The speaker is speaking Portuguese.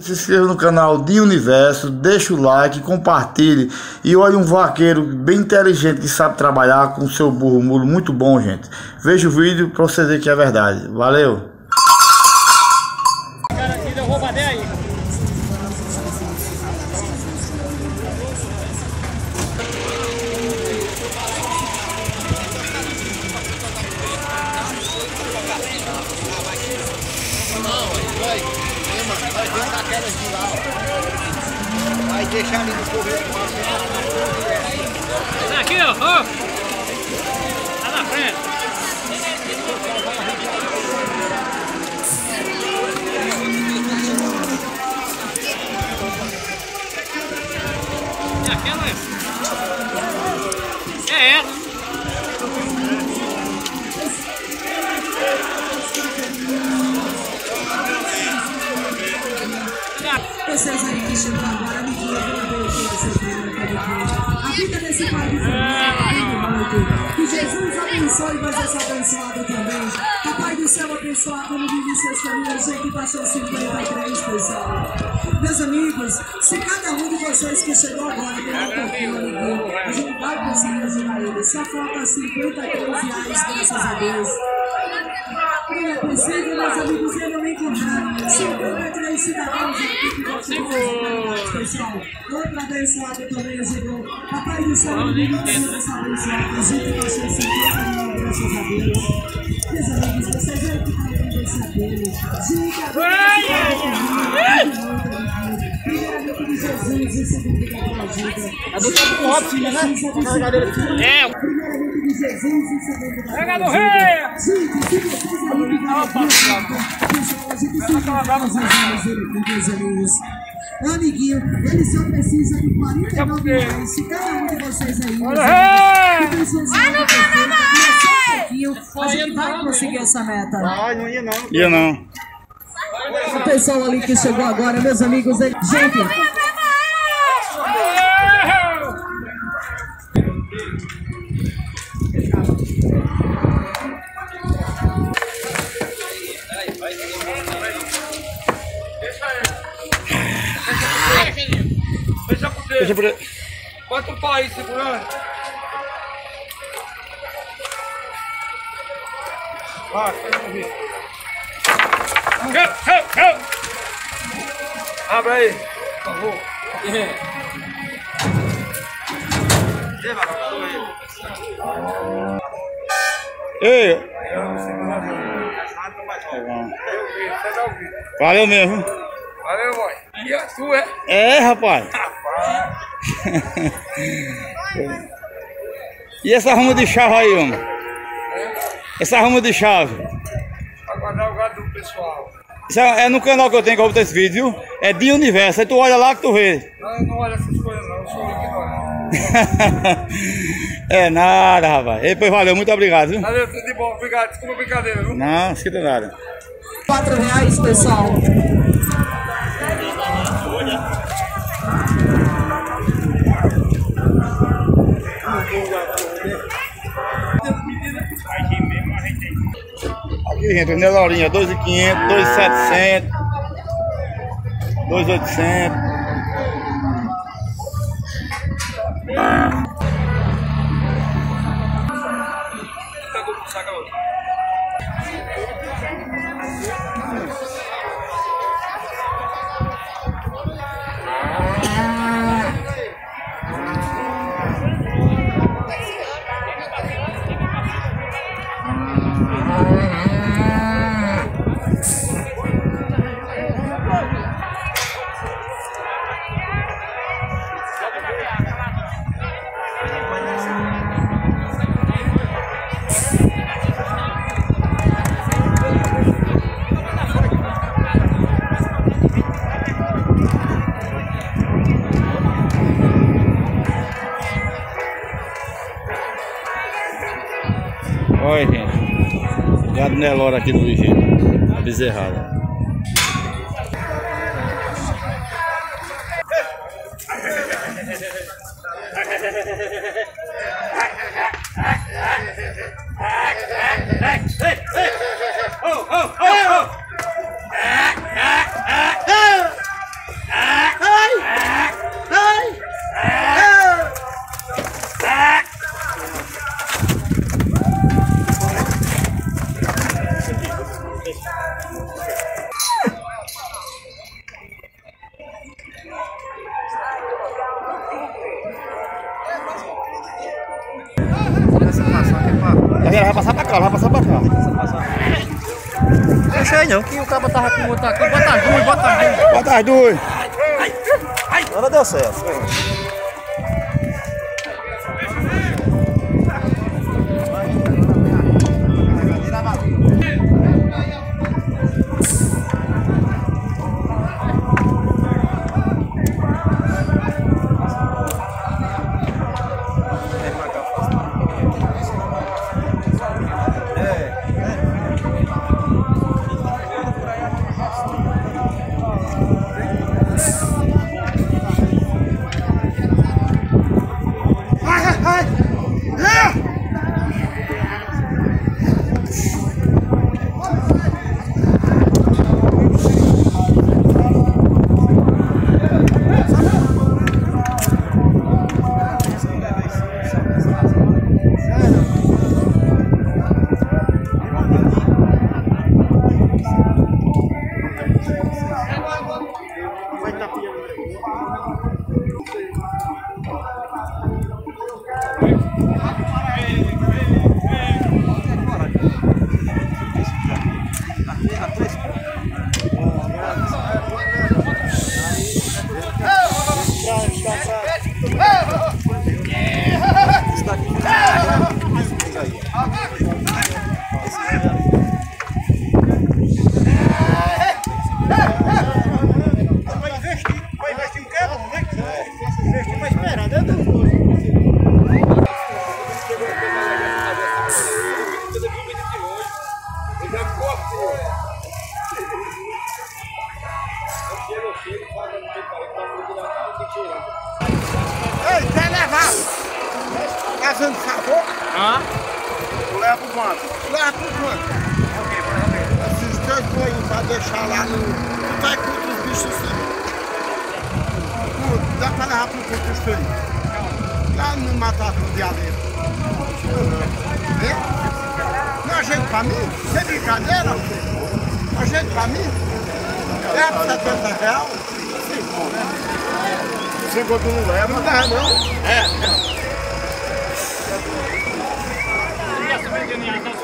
Se inscreva no canal de Universo, deixa o like, compartilhe e olhe um vaqueiro bem inteligente que sabe trabalhar com seu burro mulo muito bom, gente. Veja o vídeo para você ver que é verdade. Valeu! Vai deixar ali no correio. Aqui, ó, ó. Tá na frente. Aí que chegou agora, me pelo Deus que você primeiro podcast. A vida desse pai de família. Que Jesus abençoe você ser abençoado também. Papai do céu abençoado no vive seus caminhos, gente passou 53, pessoal. Meus amigos, se cada um de vocês que chegou agora tem um pouquinho ali, a gente vai conseguir ajudar ele. Só falta 53 reais, graças a Deus. É possível, meus amigos, eu não encontrar 53 cidadãos aqui que vão ser pessoal. Outro abençoado também ajudou. Papai do céu, muito Deus abençoado. A gente passou 50 mil, graças a Deus. Meus amigos, vocês que estão aqui nesse apelo. Gente, a Primeiramente de Jesus, em segundo lugar pela ajuda. Vai botar com o óbvio, né? É. Jesus, Pega ajuda. rei! Gente, se vocês aí amiguinho, ele só precisa de 49 reais. Se cada um de vocês aí, amigos, que e é só um pouquinho, a gente vai conseguir essa meta. Ah, não ia não. E eu não. O pessoal ali que chegou agora, meus amigos, gente, Deixa por... Bota o pau aí segurando. Vai, um vídeo. Abre aí, por favor. Vai, vai. Ei! Valeu mesmo. Valeu, mãe. E a sua é? É, rapaz. E essa ruma de chave aí, homem? Essa ruma de chave. Pra guardar o gado do pessoal. Isso é, é no canal que eu tenho que eu botar esse vídeo, viu? É de universo. Aí tu olha lá que tu vê. Não, eu não olho essas coisas não, eu sou ignorante. é nada, rapaz. E, pois valeu, muito obrigado, viu? Valeu, tudo de bom. Obrigado. Desculpa a brincadeira, viu? Não, esquenta nada. 4 reais, pessoal. Aqui, gente, Nelorinha, 2.500, 2.700, 2.800. Tá bom, saca outro. Nelora aqui do Vigílio. A bezerrada. Deixa aí não, que o cara tava com outra aqui. Bota as duas, bota as duas. Bota as duas. Agora deu certo. Fazendo favor? Ah, Leva pro banco. Leva pro banco. Esses dois coelhos pra deixar lá no. Tu vai com os bichos assim. Dá pra levar pro os coelhos. Lá no matadouro de areia. É? Não ajeita pra mim? Isso é brincadeira? Ajeita pra mim? Leva por 70 reais? Você enquanto não leva. Não dá não. Essa